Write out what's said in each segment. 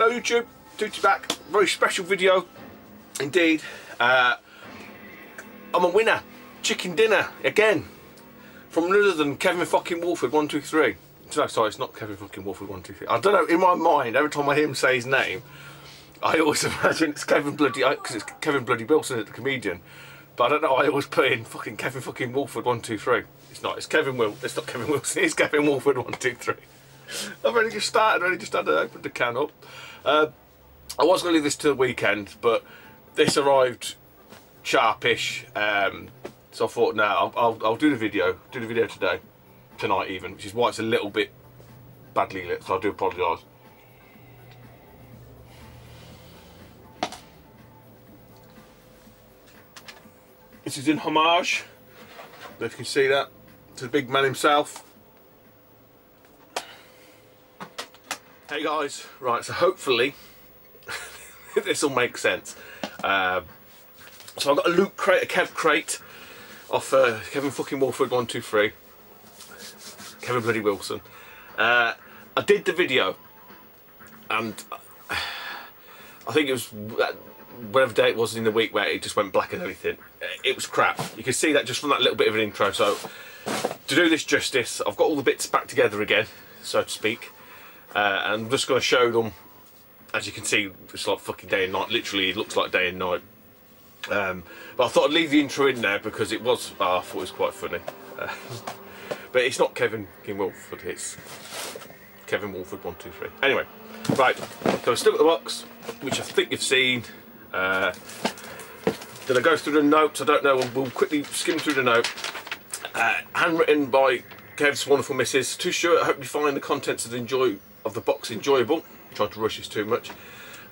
Hello YouTube, Tooty back, very special video indeed. Uh, I'm a winner, chicken dinner again from none than Kevin fucking Woolford 123. No, sorry, it's not Kevin fucking Woolford 123. I don't know, in my mind, every time I hear him say his name, I always imagine it's Kevin Bloody, because it's Kevin Bloody Wilson, the comedian. But I don't know, I always put in fucking Kevin fucking Woolford 123. It's not, it's Kevin Will, it's not Kevin Wilson, it's Kevin Woolford 123. I've only just started, I've only just had to open the can up. Uh, I was going to leave this to the weekend, but this arrived sharpish. Um, so I thought, no, I'll, I'll, I'll, do the video, do the video today, tonight even, which is why it's a little bit badly lit, so I do apologise. This is in homage, if you can see that, to the big man himself. Hey guys, right, so hopefully this will make sense. Uh, so I've got a Loot Crate, a Kev crate off uh, Kevin fucking Woolford 123. Kevin Bloody Wilson. Uh, I did the video and I think it was uh, whatever day it was in the week where it just went black and everything. It was crap. You can see that just from that little bit of an intro. So to do this justice, I've got all the bits back together again, so to speak. Uh, and I'm just going to show them. As you can see it's like fucking day and night. Literally it looks like day and night. Um, but I thought I'd leave the intro in there because it was oh, I thought it was quite funny. Uh, but it's not Kevin King Woolford it's Kevin Woolford 123 anyway right so I still got the box which I think you've seen. Uh, I go through the notes? I don't know. We'll, quickly skim through the note. Uh, handwritten by Kev's wonderful missus. Too short I hope you find the contents the enjoy of the box enjoyable Tried to rush this too much.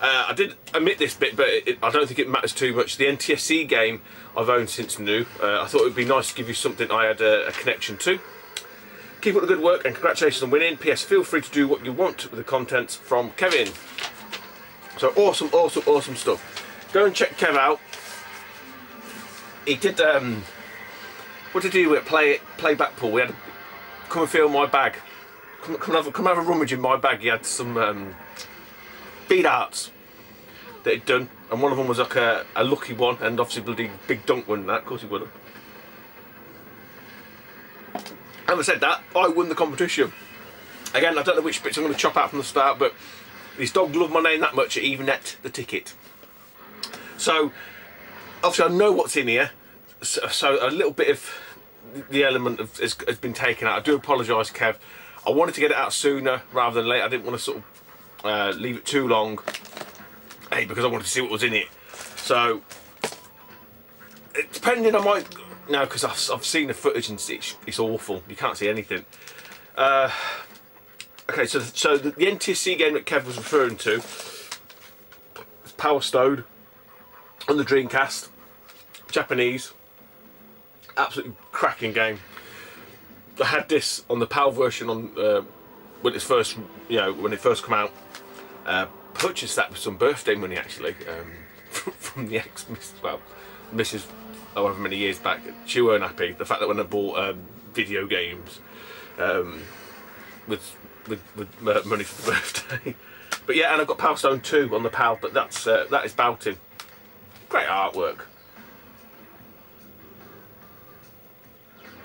Uh, I did omit this bit, but it, I don't think it matters too much. The NTSC game I've owned since new. Uh, I thought it would be nice to give you something I had a, a, connection to. Keep up the good work and congratulations on winning. PS, feel free to do what you want with the contents from Kevin. So awesome, awesome, awesome stuff. Go and check Kev out. He did, um, what did he do? Play, it play Backpool. We had come and feel my bag come, come, have, come have a rummage in my bag. He had some um, bead arts that he'd done, and one of them was like a, a lucky one, and obviously bloody big dunk one. That, of course, he would have. Having said that, I won the competition. Again, I don't know which bits I'm going to chop out from the start, but this dog loved my name that much, it even net the ticket. So, obviously, I know what's in here, so, so a little bit of the element of, has, has been taken out. I do apologise, Kev. I wanted to get it out sooner rather than late. I didn't want to sort of uh, leave it too long. Hey, because I wanted to see what was in it. So, depending, I might... No, because I've, I've, seen the footage and it's, it's awful. You can't see anything. Uh, okay, so so the, the, NTSC game that Kev was referring to Power Stone on the Dreamcast, Japanese, absolutely cracking game. I had this on the PAL version on uh, when it's first, you know, when it first come out. Uh, purchased that with some birthday money actually um, from the ex, Miss well, Mrs. However many years back. She weren't happy. The fact that when I bought um, video games um, with with, with uh, money for the birthday. but yeah, and I've got Power Stone 2 on the PAL, but that's uh, that is Boughton. Great artwork.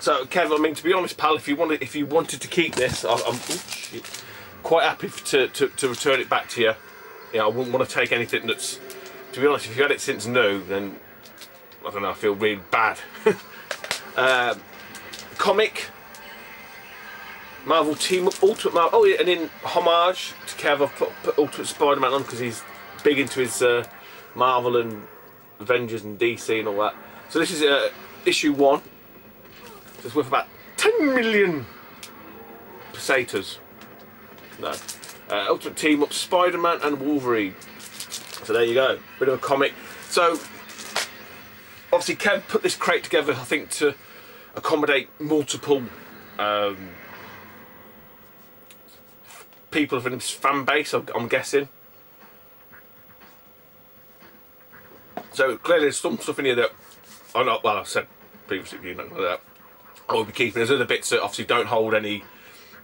So, Kev, I mean, to be honest, pal, if you wanted, if you wanted to keep this, I, am quite happy to, to, to, return it back to you. Yeah, I wouldn't want to take anything that's, to be honest, if you had it since new, then I don't know, I feel really bad. uh, comic, Marvel Team Up, Ultimate Marvel. Oh yeah, and in homage to Kev, I've put, put Ultimate Spider-Man on because he's big into his uh, Marvel and Avengers and DC and all that. So this is uh, issue one it's worth about 10 million pesetas. No. Uh, Ultimate Team Up Spider-Man and Wolverine. So there you go. Bit of a comic. So, obviously Kev put this crate together, I think, to accommodate multiple um, people of his fan base, I'm guessing. So clearly there's some stuff in here that, I'm not, well I've said previously, you know, like that. I will be keeping. There's other bits that obviously don't hold any,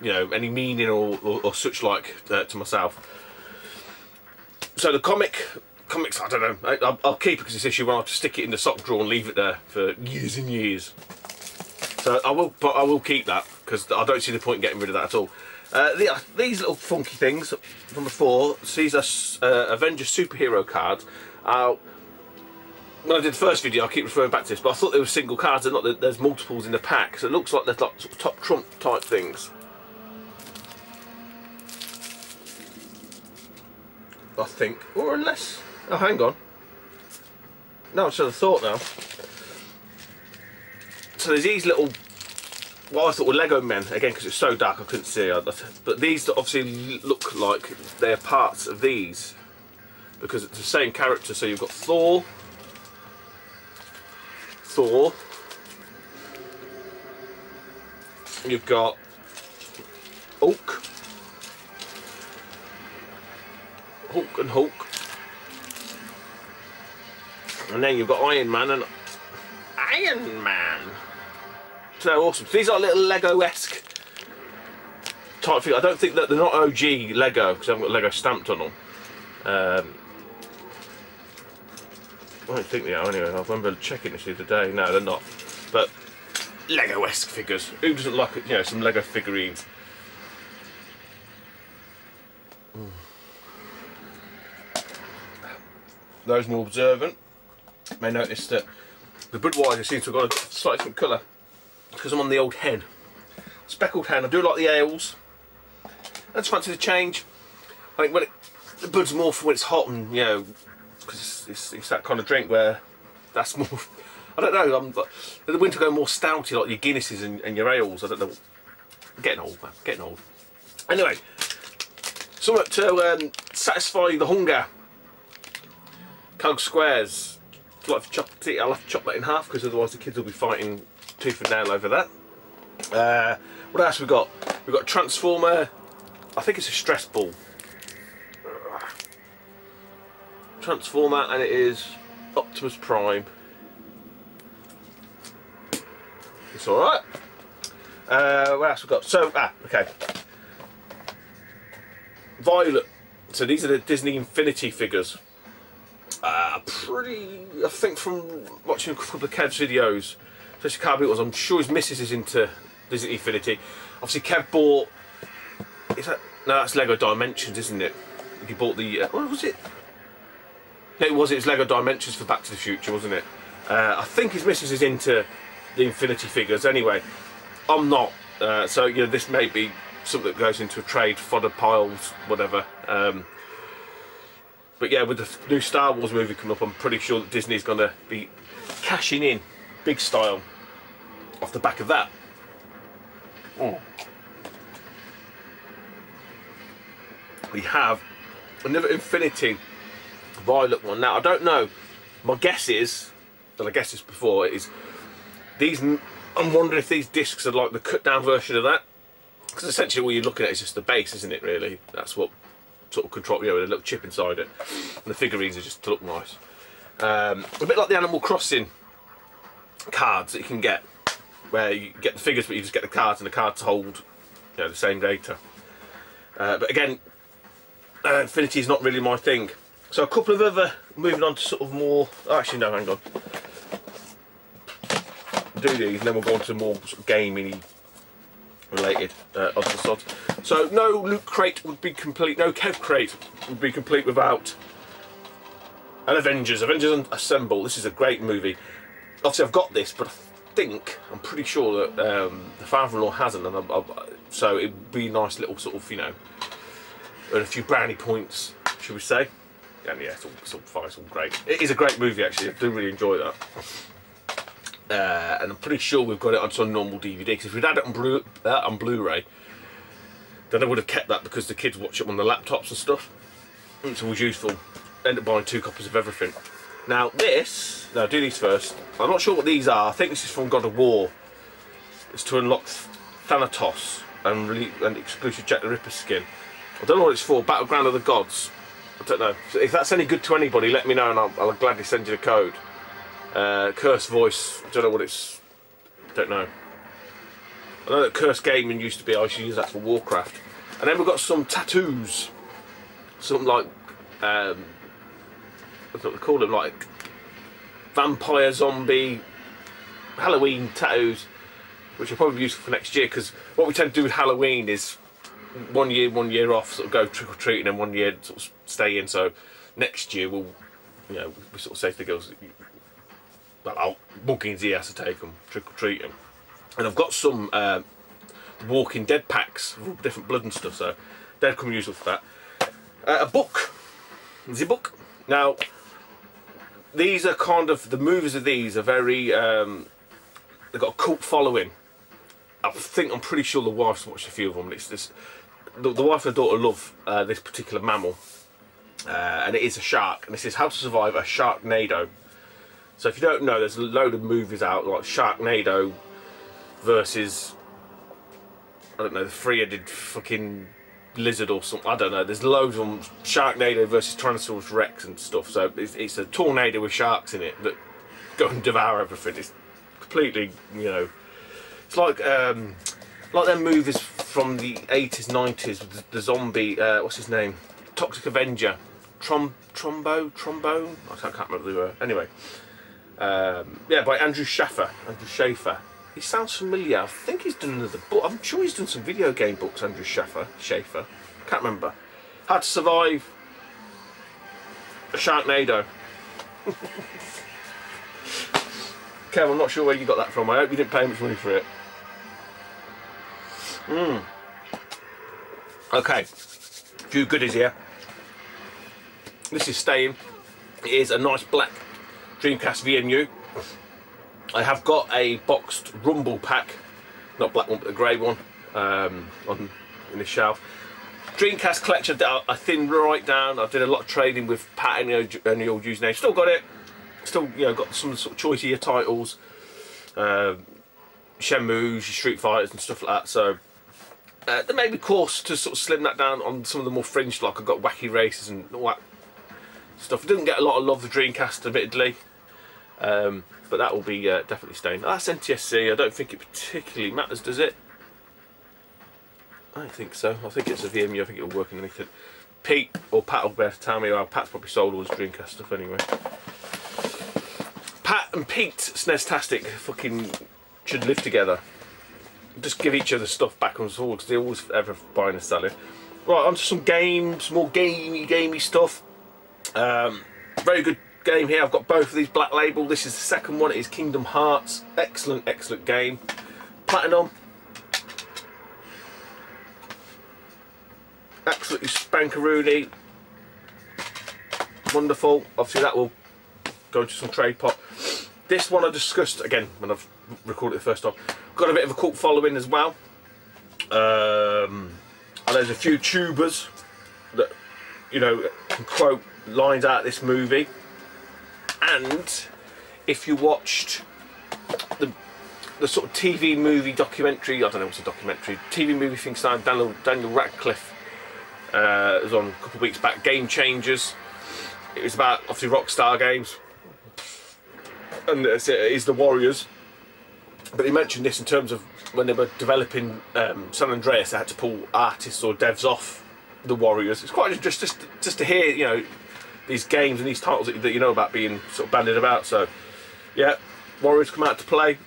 you know, any meaning or, or, or such like uh, to myself. so the comic, comics, I don't know. I, I'll, I'll keep it because this issue when I have to stick it in the sock drawer and leave it there for years and years. So I will, but I will keep that because I don't see the point in getting rid of that at all. Uh, the, these little funky things from before, these are uh, Avengers superhero cards. When I did the first video, I keep referring back to this, but I thought they were single cards and not that there's multiples in the pack. So it looks like they're like top trump type things. I think, or unless, oh hang on. No, I should have thought now. So there's these little, what I thought were Lego men, again because it's so dark I couldn't see, but these obviously look like they're parts of these because it's the same character. So you've got Thor, Thor, you've got Hulk, Hulk and Hulk, and then you've got Iron Man and Iron Man. So awesome. So these are little Lego-esque type figures. I don't think that they're not OG Lego because I haven't got Lego stamped on them. Um, I don't think they are anyway. I remember checking this the other day. No, they're not. But Lego-esque figures. Who doesn't like you know some Lego figurines? Mm. Those more observant may notice that the Budweiser seems to have got a slightly different colour because I'm on the old hen. Speckled hen. I do like the ales. Just fancy the change. I think when it, the Bud's more for when it's hot and you know it's, it's, that kind of drink where that's more. I don't know. I'm, the winter go more stouty like your Guinnesses and, and, your ales. I don't know. I'm getting old, man. Getting old. Anyway, something to um, satisfy the hunger. Cog squares. Like I'll have to chop that in half because otherwise the kids will be fighting tooth and nail over that. Uh, what else we got? We've got Transformer. I think it's a stress ball. Transformer and it is Optimus Prime. It's alright. Uh, what else we got? So, ah, okay. Violet. So these are the Disney Infinity figures. Uh, pretty, I think from watching a couple of Kev's videos, especially Car Beatles, I'm sure his missus is into Disney Infinity. Obviously Kev bought, is that, no that's Lego Dimensions isn't it? He bought the, uh, what was it? It was, it was Lego Dimensions for Back to the Future, wasn't it? Uh, I think his missus is into the Infinity figures anyway. I'm not, uh, so you know this may be something that goes into a trade, fodder piles, whatever. Um, but yeah, with the new Star Wars movie coming up, I'm pretty sure that Disney's going to be cashing in, big style, off the back of that. Oh. We have another Infinity violet one. Now I don't know. My guess is, and I guess this before, is these. I'm wondering if these discs are like the cut down version of that. Because essentially what you're looking at is just the base, isn't it? Really, that's what sort of control. You know, with a little chip inside it, and the figurines are just to look nice. Um, a bit like the Animal Crossing cards that you can get, where you get the figures, but you just get the cards, and the cards hold, you know, the same data. Uh, but again, uh, Infinity is not really my thing. So a couple of other, moving on to sort of more, oh, actually no, hang on. Do these and then we'll go on to more sort of gaming related uh, and sods. So no Loot Crate would be complete, no Kev Crate would be complete without an Avengers, Avengers Assemble. This is a great movie. Obviously I've got this, but I think, I'm pretty sure that um, the father-in-law hasn't, and I, I, so it'd be a nice little sort of, you know, earn a few brownie points, should we say and yeah, it's all, it's all fine, it's all great. It is a great movie actually, I do really enjoy that. Uh, and I'm pretty sure we've got it on some normal DVD, because if we'd had it on, Blu uh, on Blu-ray, then I would have kept that because the kids watch it on the laptops and stuff. It's always useful. End up buying two copies of everything. Now this, now do these first. I'm not sure what these are. I think this is from God of War. It's to unlock Thanatos and, and exclusive Jack the Ripper skin. I don't know what it's for. Battleground of the Gods. I don't know. If that's any good to anybody, let me know and I'll, I'll gladly send you the code. Uh, Curse Voice, I don't know what it's... I don't know. I know that Curse Gaming used to be, I used to use that for Warcraft. And then we've got some tattoos. Some like um, what they call them, like vampire, zombie, Halloween tattoos, which are probably useful for next year. Because what we tend to do with Halloween is one year, one year off, sort of go trick or treating, and one year sort of stay in. So next year we'll, you know, we sort of say to the girls, well, I'll Buggins here has to take them trick or treating, and I've got some uh, Walking Dead packs, different blood and stuff. So they'd come useful for that. Uh, a book, the book. Now these are kind of the movies of these are very um, they've got a cult following. I think I'm pretty sure the wife's watched a few of them. It's this the, the wife and daughter love uh, this particular mammal, uh, and it is a shark. And this is How to Survive a Sharknado. So if you don't know, there's a load of movies out like Sharknado versus I don't know the three-headed fucking lizard or something. I don't know. There's loads of. Sharknado versus Tyrannosaurus Rex and stuff. So it's, it's a tornado with sharks in it that go and devour everything. It's completely, you know, it's like um, like them movies from the 80s, 90s. The, the zombie, uh, what's his name? Toxic Avenger. Trom Trombo Trombone. I can't, can't remember the word. Anyway, um, yeah, by Andrew Shaffer. Andrew Shaffer. He sounds familiar. I think he's done another book. I'm sure he's done some video game books, Andrew Shaffer. Shaffer. Can't remember. How to survive a Sharknado. Kev, I'm not sure where you got that from. I hope you didn't pay much money for it. Mmm. Okay. Few goodies here. This is staying. It is a nice black Dreamcast VMU. I have got a boxed Rumble pack, not black one but a grey one, um, on in the shelf. Dreamcast collection I thinned right down. I did a lot of trading with Pat and the, old username. Still got it. Still, you know, got some sort of choicier titles, uh, Shenmue's, Street Fighters and stuff like that. So uh, there may be course to sort of slim that down on some of the more fringe. Like I've got Wacky Races and all that stuff. Doesn't get a lot of love the Dreamcast, admittedly. Um, but that will be uh, definitely staying. That's NTSC. I don't think it particularly matters, does it? I think so. I think it's a VMU. I think it'll work underneath it. Pete or Pat will be able to tell me. Well, Pat's probably sold all his Dreamcast stuff anyway. Pat and Pete, SNEStastic, fucking should live together. Just give each other stuff back and forth because they're always ever buying and selling. Right, onto some games, more gamey, gamey stuff. Um, very good game here. I've got both of these Black Label. This is the second one. It is Kingdom Hearts. Excellent, excellent game. Platinum. Absolutely spankaroonie. Wonderful. Obviously that will go into some trade pot. This one I discussed again when I've recorded it the first time. Got a bit of a cult following as well. Um, and there's a few tubers that you know can quote lines out of this movie and if you watched the the sort of TV movie documentary, I don't know what's a documentary, TV movie thing starring Daniel, Daniel Radcliffe, uh, was on a couple of weeks back, Game Changers. It was about obviously Rockstar games, and it is the Warriors. But he mentioned this in terms of when they were developing um, San Andreas, they had to pull artists or devs off the Warriors. It's quite just just just to hear, you know, these games and these titles that, that, you know about being sort of banded about. So, yeah, Warriors come out to play.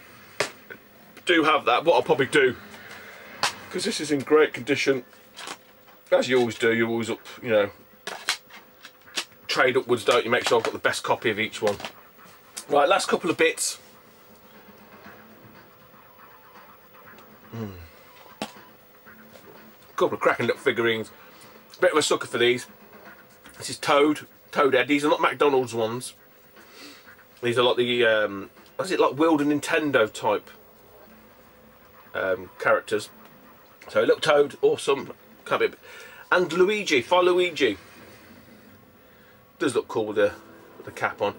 Do have that. What I'll probably do, because this is in great condition, as you always do, you always up, you know, trade upwards, don't you? Make sure I've got the best copy of each one. Right, last couple of bits. Mm. Couple of cracking little figurines. Bit of a sucker for these. This is Toad Toadhead. These are not McDonald's ones. These are like the, um, is it like Wilder Nintendo type um, characters. So little Toad, awesome. Can't and Luigi, Fire Luigi. Does look cool with the, with the cap on.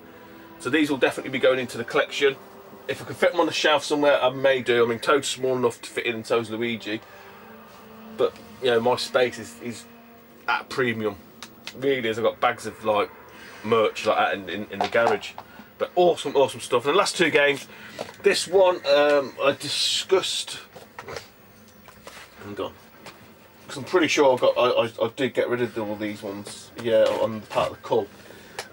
So these will definitely be going into the collection. If I can fit them on the shelf somewhere, I may do. I mean, Toad's small enough to fit in, and so's Luigi. But, you know, my space is, is at premium really is. I've got bags of like merch like that in, in, in the garage. But awesome, awesome stuff. And the last two games, this one um, I discussed. Hang on. Because I'm pretty sure I got I, I, I, did get rid of all these ones. Yeah, on the part of the cull.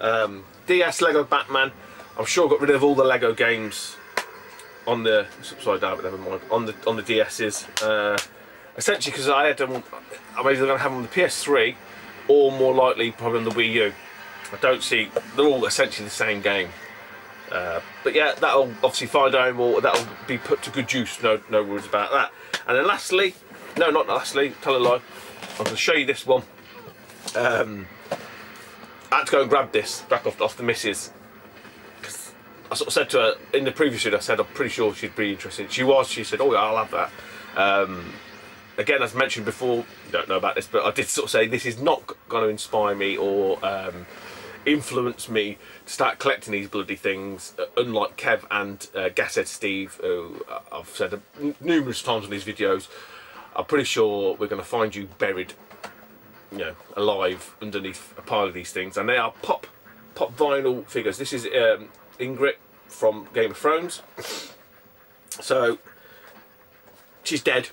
Um, DS Lego Batman. I'm sure I got rid of all the Lego games on the upside down, but never mind. On the on the DS's, uh, essentially because I had them. I'm either going to have them on the PS3 or more likely probably on the Wii U. I don't see they're all essentially the same game. Uh, but yeah, that'll obviously find home or that'll be put to good use. No, no worries about that. And then lastly, no, not lastly, tell a lie. I'm going to show you this one. Um, I had to go and grab this back off, off the missus. I sort of said to her in the previous video, I said I'm pretty sure she'd be interested. She was. She said, "Oh yeah, I'll have that." Um, again, as mentioned before, don't know about this, but I did sort of say this is not going to inspire me or um, influence me to start collecting these bloody things. Uh, unlike Kev and uh, Gashead Steve, who uh, I've said numerous times on these videos, I'm pretty sure we're going to find you buried, you know, alive underneath a pile of these things, and they are pop pop vinyl figures. This is um, Ygritte from Game of Thrones. So she's dead.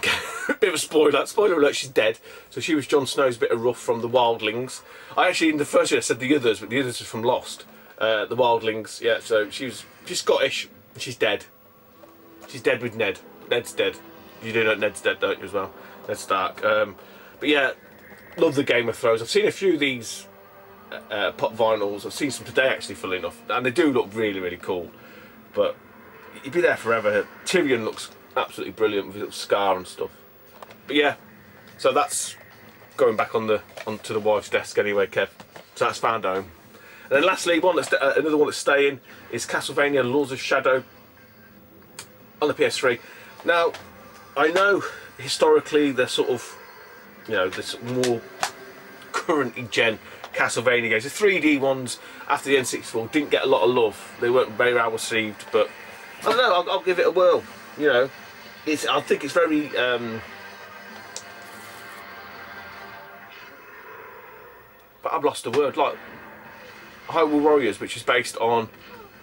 bit of a spoiler. Spoiler alert, she's dead. So she was Jon Snow's bit of rough from the Wildlings. I actually, in the first year, I said the others, but the others are from Lost. Uh, the Wildlings, yeah, so she was, she's Scottish, she's dead. She's dead with Ned. Ned's dead. You do know Ned's dead, don't you, as well? Ned Stark. Um, but yeah, love the Game of Thrones. I've seen a few of these uh, pop vinyls. I've seen some today, actually, funnily enough, and they do look really, really cool. But you'd be there forever. Tyrion looks absolutely brilliant with his scar and stuff. But yeah, so that's going back on the onto the wife's desk anyway, Kev. So that's found home. And then lastly, one that's uh, another one that's staying is Castlevania: Lords of Shadow on the PS3. Now, I know historically they're sort of, you know, this more current gen Castlevania games. The 3D ones after the N64 didn't get a lot of love. They weren't very well received, but I don't know. I'll, I'll give it a whirl. You know, it's. I think it's very. Um, but I've lost the word. Like Hyrule Warriors, which is based on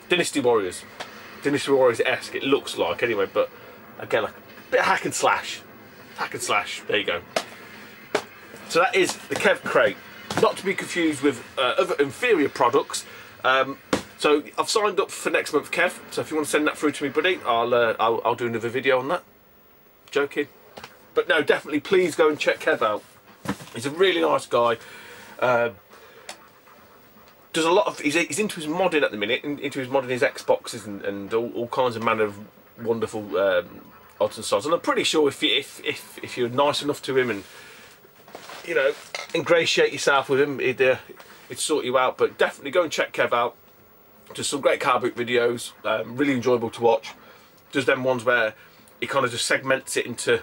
Dynasty Warriors, Dynasty Warriors esque. It looks like anyway, but again, like a bit of hack and slash, hack and slash. There you go. So that is the Kev crate, not to be confused with uh, other inferior products. Um, so I've signed up for next month, Kev. So if you want to send that through to me, buddy, I'll uh, I'll, I'll do another video on that. Joking, but no, definitely, please go and check Kev out. He's a really nice guy. Uh, does a lot of he's, he's into his modding at the minute, in- into his modding his Xboxes and, and all, all kinds of manner of wonderful um, odds and sods. And I'm pretty sure if if if if you're nice enough to him and you know ingratiate yourself with him, he'd uh, he'd sort you out. But definitely go and check Kev out. Does some great car boot videos, um, really enjoyable to watch. Does them ones where he kind of just segments it into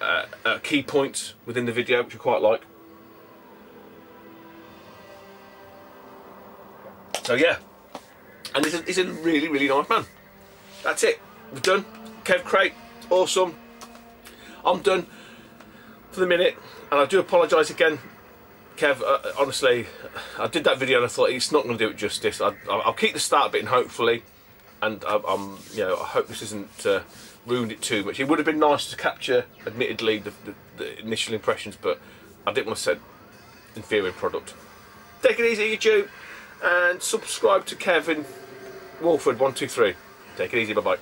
uh, uh, key points within the video, which I quite like. So yeah, and he's a, he's a really really nice man. That's it. We're done. Kev Crate, awesome. I'm done for the minute, and I do apologise again, Kev. Uh, honestly, I did that video and I thought it's not going to do it justice. I, I'll keep the start bit, and hopefully, and I, I'm you know I hope this isn't uh, ruined it too much. It would have been nice to capture, admittedly, the, the, the initial impressions, but I didn't want to set inferior product. Take it easy, YouTube, and subscribe to Kevin Woolford one two three. Take it easy. Bye bye.